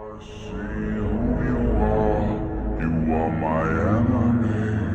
I see who you are. You are my enemy,